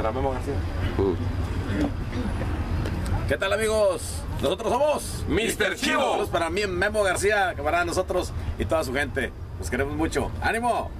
Para Memo García. Uh. ¿Qué tal amigos? Nosotros somos Mr. Chivo. Para mí, Memo García, camarada, nosotros y toda su gente. Los queremos mucho. ¡Ánimo!